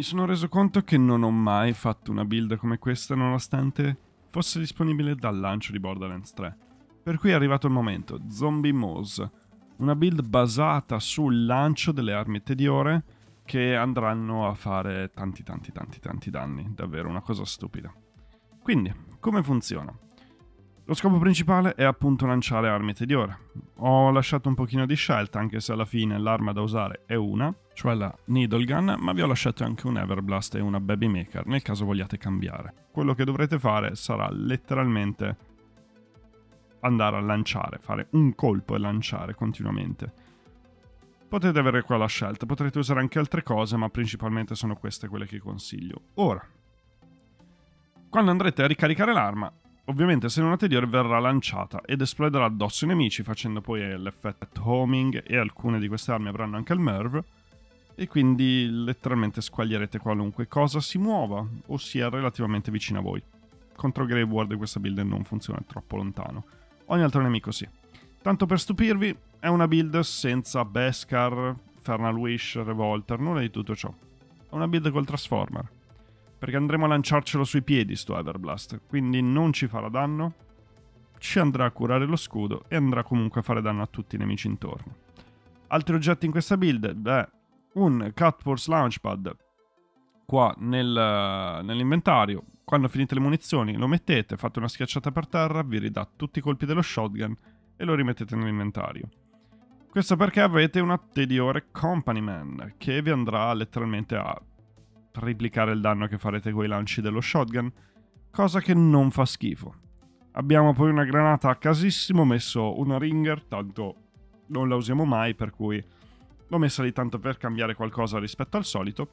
Mi sono reso conto che non ho mai fatto una build come questa nonostante fosse disponibile dal lancio di Borderlands 3. Per cui è arrivato il momento, Zombie Moose, una build basata sul lancio delle armi tediore che andranno a fare tanti tanti tanti tanti danni, davvero una cosa stupida. Quindi, come funziona? Lo scopo principale è appunto lanciare armi tediore. Ho lasciato un pochino di scelta, anche se alla fine l'arma da usare è una, cioè la Needle Gun, ma vi ho lasciato anche un Everblast e una Baby Maker, nel caso vogliate cambiare. Quello che dovrete fare sarà letteralmente andare a lanciare, fare un colpo e lanciare continuamente. Potete avere qua la scelta, potrete usare anche altre cose, ma principalmente sono queste quelle che consiglio. Ora, quando andrete a ricaricare l'arma, Ovviamente se non tediore verrà lanciata ed esploderà addosso ai nemici facendo poi l'effetto homing e alcune di queste armi avranno anche il MERV e quindi letteralmente squaglierete qualunque cosa si muova o sia relativamente vicino a voi. Contro Grave Ward questa build non funziona, è troppo lontano. Ogni altro nemico sì. Tanto per stupirvi, è una build senza Beskar, Fernal Wish, Revolter, nulla di tutto ciò. È una build col Transformer perché andremo a lanciarcelo sui piedi sto Everblast, quindi non ci farà danno, ci andrà a curare lo scudo e andrà comunque a fare danno a tutti i nemici intorno. Altri oggetti in questa build? Beh, un Cut Force Launchpad qua nel, nell'inventario. Quando finite le munizioni lo mettete, fate una schiacciata per terra, vi ridà tutti i colpi dello shotgun e lo rimettete nell'inventario. Questo perché avete una Tediore Company Man che vi andrà letteralmente a triplicare il danno che farete con i lanci dello shotgun, cosa che non fa schifo. Abbiamo poi una granata a casissimo, messo una ringer, tanto non la usiamo mai, per cui l'ho messa lì tanto per cambiare qualcosa rispetto al solito.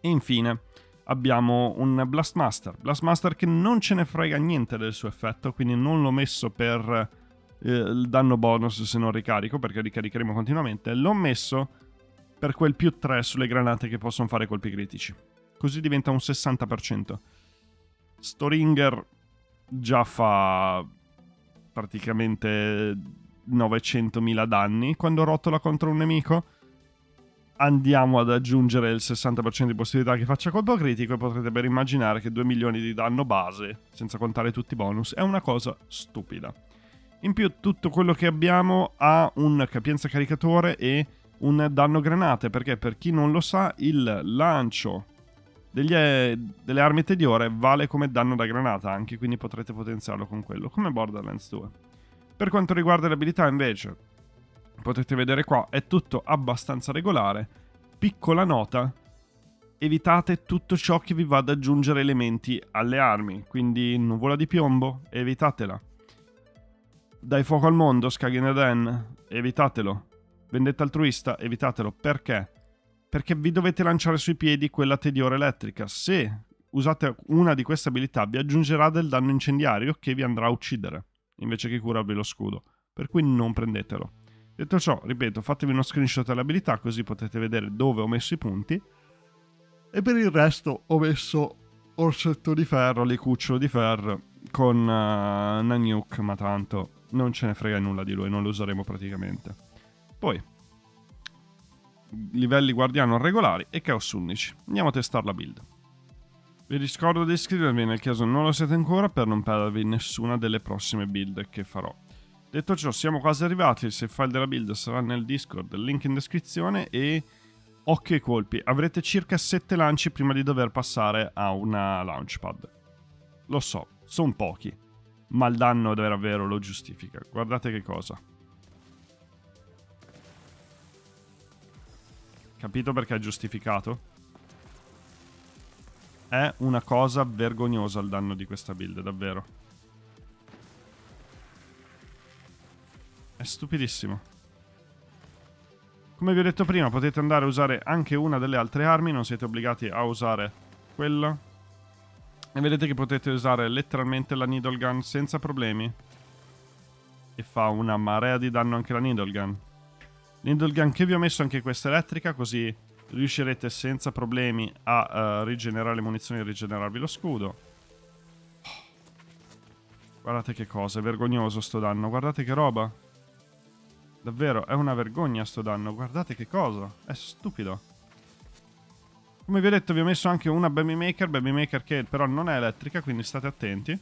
E infine abbiamo un Blastmaster. Blastmaster che non ce ne frega niente del suo effetto, quindi non l'ho messo per eh, il danno bonus se non ricarico, perché ricaricheremo continuamente. L'ho messo per quel più 3 sulle granate che possono fare colpi critici. Così diventa un 60%. Storinger già fa praticamente 900.000 danni quando rotola contro un nemico. Andiamo ad aggiungere il 60% di possibilità che faccia colpo critico e potrete ben immaginare che 2 milioni di danno base, senza contare tutti i bonus, è una cosa stupida. In più tutto quello che abbiamo ha un capienza caricatore e un danno granate, perché per chi non lo sa, il lancio degli, eh, delle armi tediore vale come danno da granata anche, quindi potrete potenziarlo con quello, come Borderlands 2. Per quanto riguarda le abilità invece, potete vedere qua, è tutto abbastanza regolare. Piccola nota, evitate tutto ciò che vi va ad aggiungere elementi alle armi, quindi nuvola di piombo, evitatela. Dai fuoco al mondo, Skagen Eden, evitatelo. Vendetta altruista, evitatelo. Perché? Perché vi dovete lanciare sui piedi quella tediora elettrica. Se usate una di queste abilità vi aggiungerà del danno incendiario che vi andrà a uccidere, invece che curarvi lo scudo. Per cui non prendetelo. Detto ciò, ripeto, fatevi uno screenshot dell'abilità così potete vedere dove ho messo i punti. E per il resto ho messo orsetto di ferro, licucciolo di ferro con uh, Nanyuk, ma tanto non ce ne frega nulla di lui, non lo useremo praticamente. Poi, livelli guardiano regolari e chaos 11. Andiamo a testare la build. Vi ricordo di iscrivervi nel caso non lo siete ancora per non perdervi nessuna delle prossime build che farò. Detto ciò, siamo quasi arrivati, il save file della build sarà nel Discord, link in descrizione e occhio ai colpi, avrete circa 7 lanci prima di dover passare a una launchpad. Lo so, sono pochi, ma il danno davvero lo giustifica. Guardate che cosa. Capito perché è giustificato? È una cosa vergognosa il danno di questa build, davvero. È stupidissimo. Come vi ho detto prima, potete andare a usare anche una delle altre armi, non siete obbligati a usare quella. E vedete che potete usare letteralmente la needle gun senza problemi. E fa una marea di danno anche la needle gun. Needle gun che vi ho messo anche questa elettrica, così riuscirete senza problemi a uh, rigenerare le munizioni e rigenerarvi lo scudo. Guardate che cosa, è vergognoso sto danno, guardate che roba. Davvero, è una vergogna sto danno, guardate che cosa, è stupido. Come vi ho detto vi ho messo anche una Baby Maker, Baby Maker che però non è elettrica, quindi state attenti.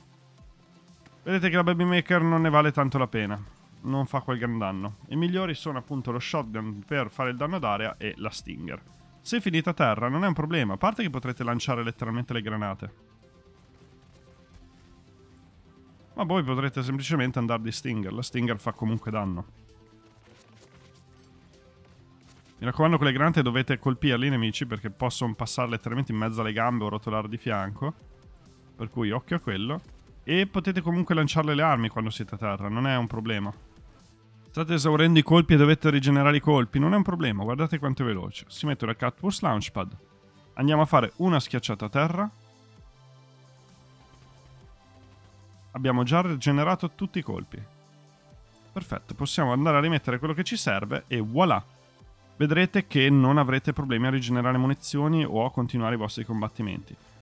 Vedete che la Baby Maker non ne vale tanto la pena, non fa quel gran danno. I migliori sono appunto lo Shotgun per fare il danno d'area e la Stinger. Se finite a terra non è un problema, a parte che potrete lanciare letteralmente le granate. Ma voi potrete semplicemente andare di Stinger, la Stinger fa comunque danno. Mi raccomando con le granate dovete colpirli i nemici perché possono passare letteralmente in mezzo alle gambe o rotolare di fianco. Per cui occhio a quello. E potete comunque lanciarle le armi quando siete a terra, non è un problema. State esaurendo i colpi e dovete rigenerare i colpi, non è un problema, guardate quanto è veloce. Si mette una Catwurst Launchpad. Andiamo a fare una schiacciata a terra. Abbiamo già rigenerato tutti i colpi. Perfetto, possiamo andare a rimettere quello che ci serve e voilà! Vedrete che non avrete problemi a rigenerare munizioni o a continuare i vostri combattimenti.